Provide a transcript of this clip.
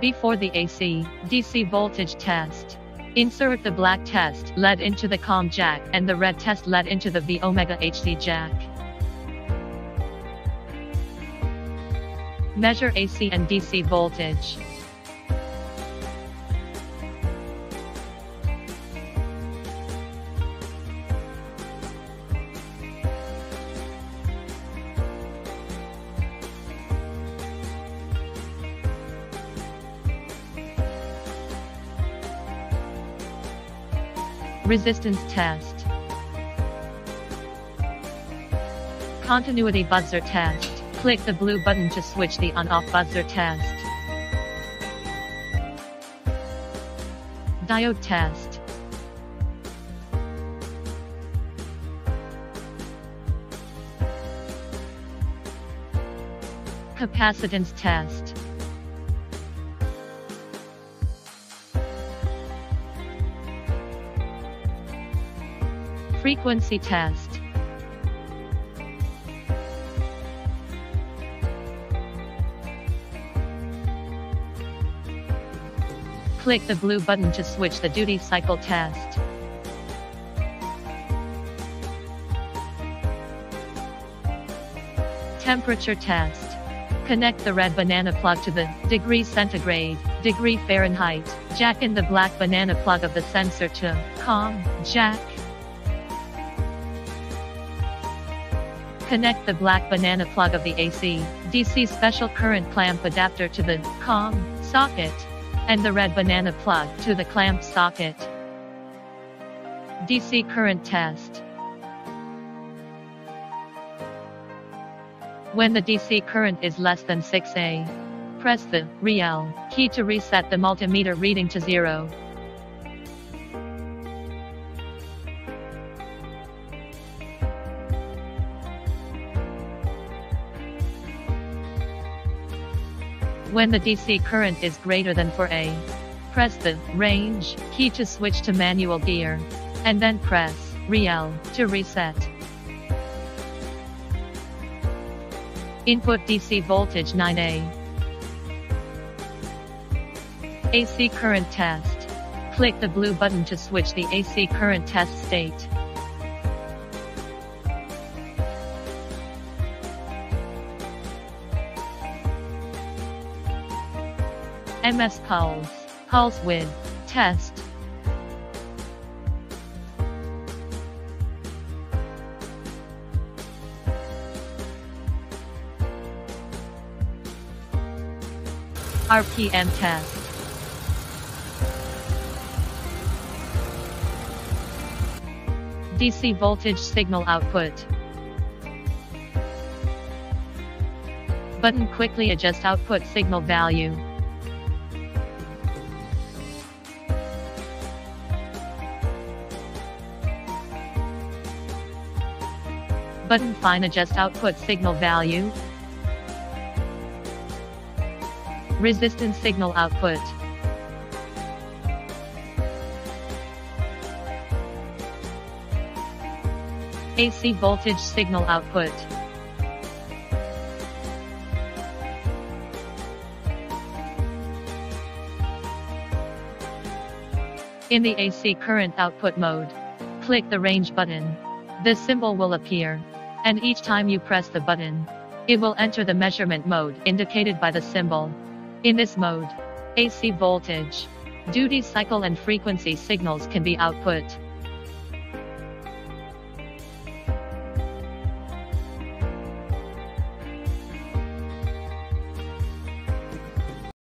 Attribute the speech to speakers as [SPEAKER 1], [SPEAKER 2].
[SPEAKER 1] Before the AC, DC voltage test. Insert the black test lead into the COM jack and the red test lead into the V omega HC jack. Measure AC and DC voltage. Resistance test. Continuity buzzer test. Click the blue button to switch the on-off buzzer test. Diode test. Capacitance test. Frequency test. Click the blue button to switch the duty cycle test. Temperature test. Connect the red banana plug to the degree centigrade, degree Fahrenheit, jack in the black banana plug of the sensor to COM, jack. Connect the black banana plug of the AC, DC special current clamp adapter to the COM socket and the red banana plug to the clamp socket. DC current test. When the DC current is less than 6A, press the REL key to reset the multimeter reading to zero. When the DC current is greater than 4A, press the range key to switch to manual gear, and then press REL to reset. Input DC voltage 9A. AC current test. Click the blue button to switch the AC current test state. MS Pulse. Pulse width. Test. RPM test. DC voltage signal output. Button quickly adjust output signal value. Button Fine Adjust Output Signal Value. Resistance Signal Output. AC Voltage Signal Output. In the AC current output mode, click the range button. This symbol will appear. And each time you press the button, it will enter the measurement mode indicated by the symbol. In this mode, AC voltage, duty cycle and frequency signals can be output.